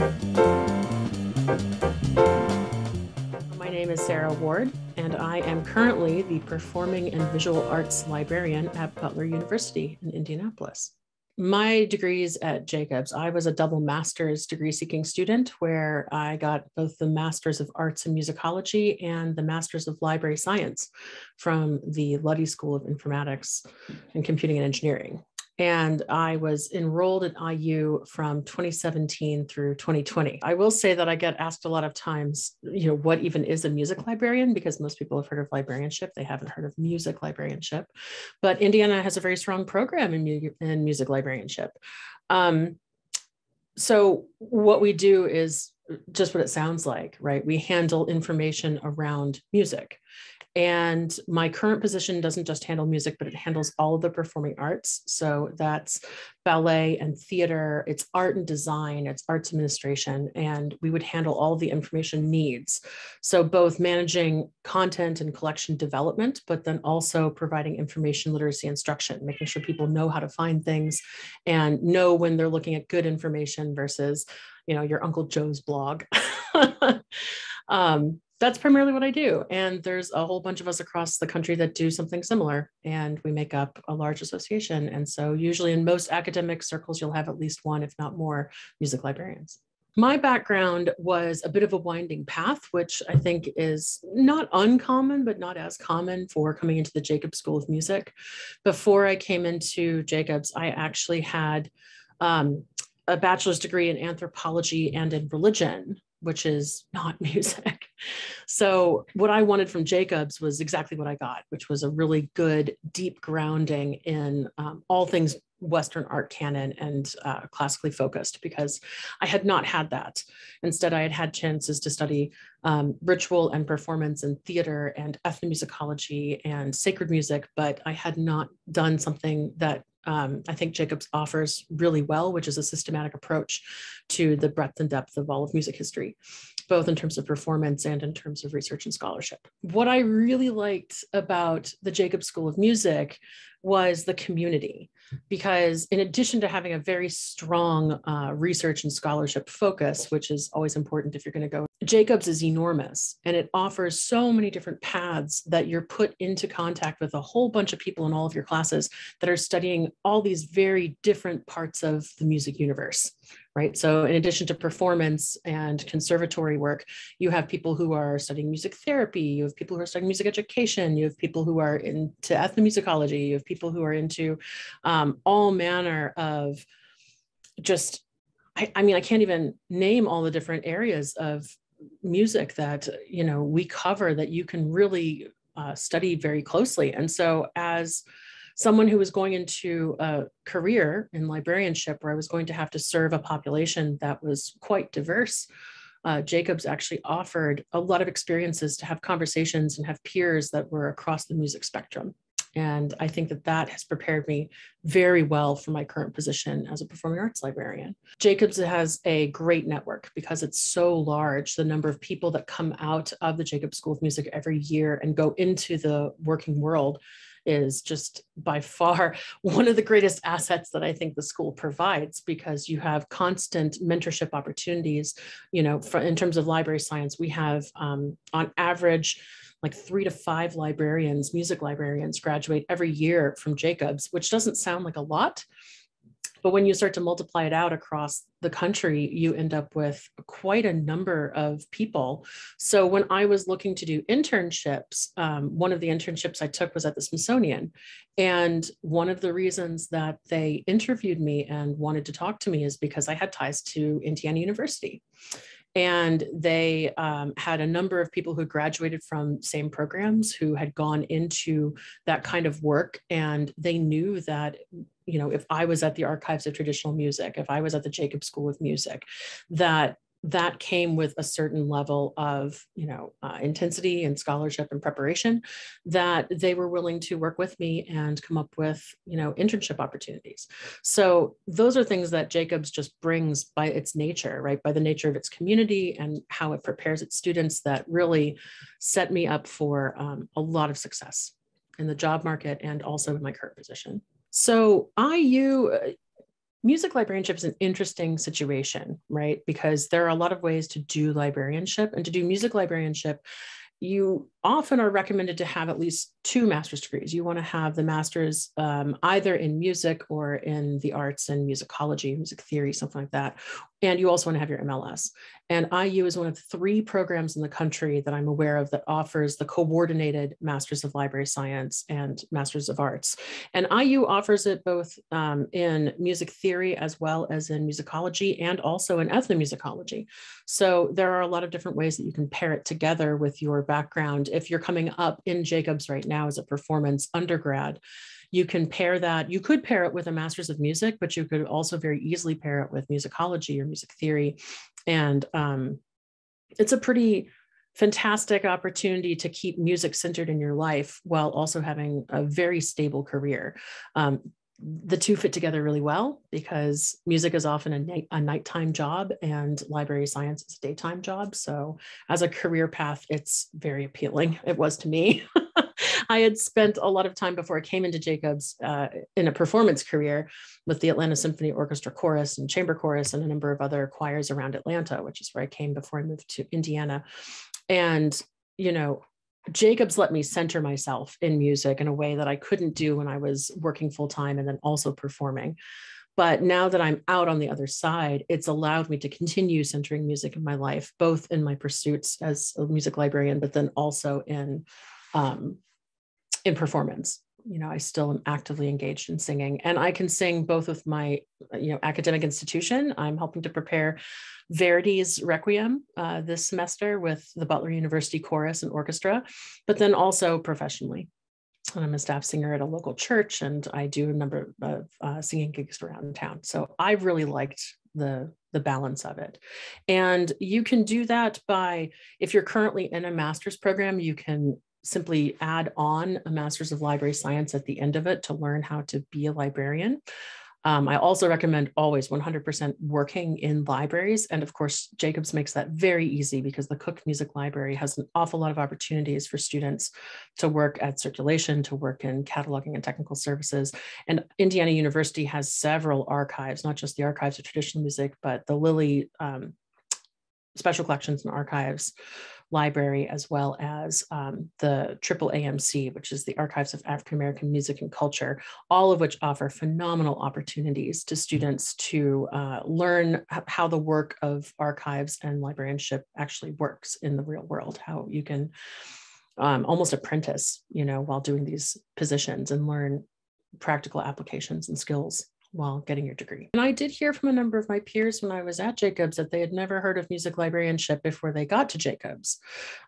My name is Sarah Ward, and I am currently the Performing and Visual Arts Librarian at Butler University in Indianapolis my degrees at Jacobs, I was a double master's degree seeking student where I got both the Masters of Arts and Musicology and the Masters of Library Science from the Luddy School of Informatics and Computing and Engineering. And I was enrolled at IU from 2017 through 2020. I will say that I get asked a lot of times, you know, what even is a music librarian? Because most people have heard of librarianship. They haven't heard of music librarianship. But Indiana has a very strong program in, mu- in music librarianship. Um, so what we do is just what it sounds like, right? We handle information around music. And my current position doesn't just handle music, but it handles all of the performing arts. So that's ballet and theater, it's art and design, it's arts administration, and we would handle all the information needs. So both managing content and collection development, but then also providing information literacy instruction, making sure people know how to find things and know when they're looking at good information versus, you know, your Uncle Joe's blog. um, that's primarily what I do. And there's a whole bunch of us across the country that do something similar, and we make up a large association. And so, usually in most academic circles, you'll have at least one, if not more, music librarians. My background was a bit of a winding path, which I think is not uncommon, but not as common for coming into the Jacobs School of Music. Before I came into Jacobs, I actually had um, a bachelor's degree in anthropology and in religion which is not music. So, what I wanted from Jacobs was exactly what I got, which was a really good, deep grounding in um, all things Western art canon and uh, classically focused, because I had not had that. Instead, I had had chances to study um, ritual and performance and theater and ethnomusicology and sacred music, but I had not done something that um, I think Jacobs offers really well, which is a systematic approach to the breadth and depth of all of music history, both in terms of performance and in terms of research and scholarship. What I really liked about the Jacobs School of Music was the community because in addition to having a very strong uh, research and scholarship focus which is always important if you're going to go jacobs is enormous and it offers so many different paths that you're put into contact with a whole bunch of people in all of your classes that are studying all these very different parts of the music universe right? So, in addition to performance and conservatory work, you have people who are studying music therapy, you have people who are studying music education, you have people who are into ethnomusicology, you have people who are into um, all manner of just, I, I mean, I can't even name all the different areas of music that you know we cover that you can really uh, study very closely and so as someone who was going into a career in librarianship where I was going to have to serve a population that was quite diverse, uh, Jacobs actually offered a lot of experiences to have conversations and have peers that were across the music spectrum. And I think that that has prepared me very well for my current position as a performing arts librarian. Jacobs has a great network because it's so large. The number of people that come out of the Jacobs School of Music every year and go into the working world is just by far one of the greatest assets that I think the school provides because you have constant mentorship opportunities. You know, for, in terms of library science, we have um, on average like three to five librarians, music librarians graduate every year from Jacobs, which doesn't sound like a lot, but when you start to multiply it out across the country, you end up with quite a number of people. So when I was looking to do internships, um, one of the internships I took was at the Smithsonian. And one of the reasons that they interviewed me and wanted to talk to me is because I had ties to Indiana University and they um, had a number of people who graduated from same programs who had gone into that kind of work and they knew that you know if i was at the archives of traditional music if i was at the jacob school of music that that came with a certain level of you know uh, intensity and scholarship and preparation that they were willing to work with me and come up with you know internship opportunities. So those are things that jacobs just brings by its nature right by the nature of its community and how it prepares its students that really set me up for um, a lot of success in the job market and also in my current position so iu uh, music librarianship is an interesting situation, right? Because there are a lot of ways to do librarianship and to do music librarianship you often are recommended to have at least two master's degrees. You want to have the master's um, either in music or in the arts and musicology, music theory, something like that. And you also want to have your MLS. And IU is one of three programs in the country that I'm aware of that offers the coordinated Masters of Library Science and Masters of Arts. And IU offers it both um, in music theory as well as in musicology and also in ethnomusicology. So there are a lot of different ways that you can pair it together with your background. If you're coming up in Jacobs right now as a performance undergrad, you can pair that, you could pair it with a master's of music, but you could also very easily pair it with musicology or music theory. And um, it's a pretty fantastic opportunity to keep music centered in your life while also having a very stable career. Um, the two fit together really well because music is often a, night, a nighttime job and library science is a daytime job. So, as a career path, it's very appealing. It was to me. I had spent a lot of time before I came into Jacobs uh, in a performance career with the Atlanta Symphony Orchestra Chorus and Chamber Chorus and a number of other choirs around Atlanta, which is where I came before I moved to Indiana. And, you know, Jacobs let me center myself in music in a way that I couldn't do when I was working full time and then also performing. But now that I'm out on the other side, it's allowed me to continue centering music in my life, both in my pursuits as a music librarian, but then also in um, in performance you know i still am actively engaged in singing and i can sing both with my you know academic institution. I'm helping to prepare verdi's requiem uh, this semester with the butler university chorus and orchestra but then also professionally. And i'm a staff singer at a local church and i do a number of uh, singing gigs around town. So i've really liked the the balance of it. And you can do that by if you're currently in a master's program you can simply add on a master's of library science at the end of it to learn how to be a librarian. Um, I also recommend always 100% working in libraries. And of course, Jacobs makes that very easy because the Cook Music Library has an awful lot of opportunities for students to work at circulation, to work in cataloging and technical services. And Indiana University has several archives, not just the archives of traditional music, but the Lilly um, Special Collections and Archives library as well as um, the Triple AMC, which is the Archives of African American Music and Culture, all of which offer phenomenal opportunities to students to uh, learn how the work of archives and librarianship actually works in the real world, how you can um, almost apprentice, you know, while doing these positions and learn practical applications and skills while getting your degree. And I did hear from a number of my peers when I was at Jacobs that they had never heard of music librarianship before they got to Jacobs.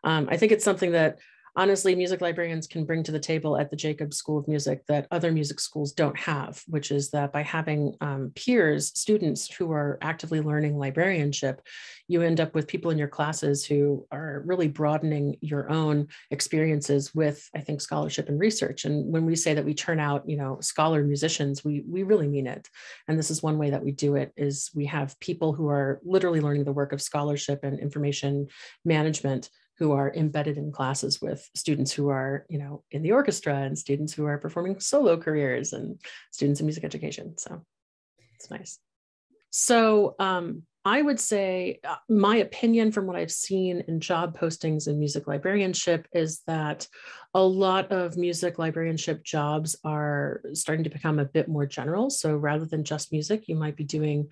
Um, I think it's something that honestly, music librarians can bring to the table at the Jacobs School of Music that other music schools don't have, which is that by having um, peers, students who are actively learning librarianship, you end up with people in your classes who are really broadening your own experiences with, I think, scholarship and research. And when we say that we turn out, you know, scholar musicians, we we really mean it. And this is one way that we do it is we have people who are literally learning the work of scholarship and information management who are embedded in classes with students who are, you know, in the orchestra and students who are performing solo careers and students in music education. So it's nice. So um, I would say uh, my opinion from what I've seen in job postings in music librarianship is that a lot of music librarianship jobs are starting to become a bit more general. So rather than just music, you might be doing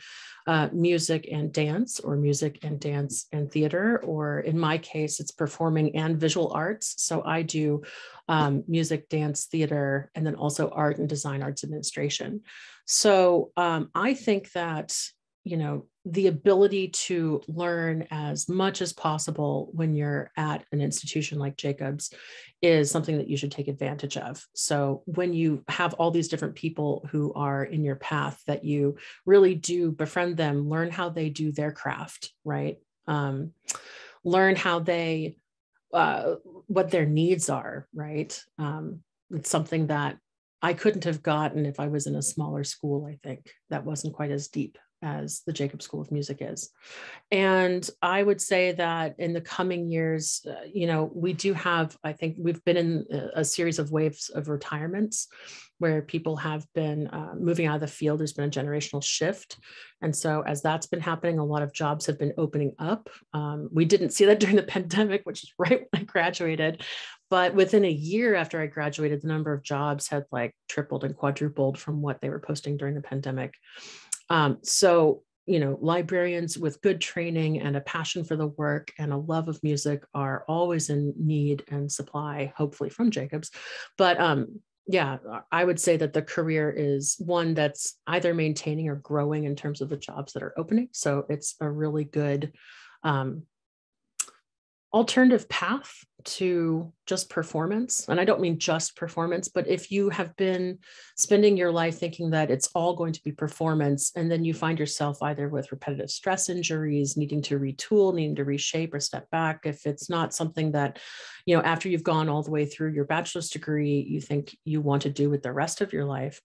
uh, music and dance, or music and dance and theater, or in my case, it's performing and visual arts. So I do um, music, dance, theater, and then also art and design arts administration. So um, I think that you know the ability to learn as much as possible when you're at an institution like Jacobs is something that you should take advantage of. So, when you have all these different people who are in your path, that you really do befriend them, learn how they do their craft, right? Um, learn how they, uh, what their needs are, right? Um, it's something that I couldn't have gotten if I was in a smaller school, I think that wasn't quite as deep as the Jacob School of Music is. And I would say that in the coming years, uh, you know, we do have, I think we've been in a, series of waves of retirements where people have been uh, moving out of the field. There's been a generational shift. And so, as that's been happening, a lot of jobs have been opening up. Um, we didn't see that during the pandemic, which is right when I graduated. But within a year after I graduated, the number of jobs had like tripled and quadrupled from what they were posting during the pandemic. Um, so, you know, librarians with good training and a passion for the work and a love of music are always in need and supply, hopefully from Jacobs. But um, yeah, I would say that the career is one that's either maintaining or growing in terms of the jobs that are opening. So it's a really good um, alternative path to just performance. And I don't mean just performance, but if you have been spending your life thinking that it's all going to be performance, and then you find yourself either with repetitive stress injuries, needing to retool, needing to reshape or step back, if it's not something that, you know, after you've gone all the way through your bachelor's degree, you think you want to do with the rest of your life,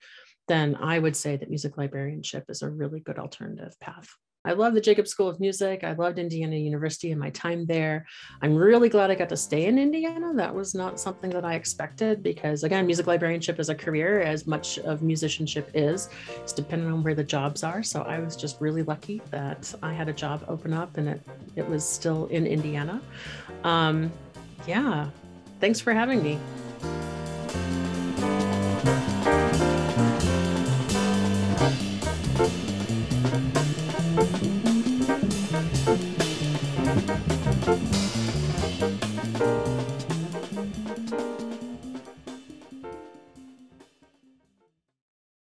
then I would say that music librarianship is a really good alternative path. I love the Jacob School of Music. I loved Indiana University and my time there. I'm really glad I got to stay in Indiana. That was not something that I expected because, again, music librarianship is a career, as much of musicianship is. It's dependent on where the jobs are. So I was just really lucky that I had a job open up and it, it was still in Indiana. Um, yeah. Thanks for having me.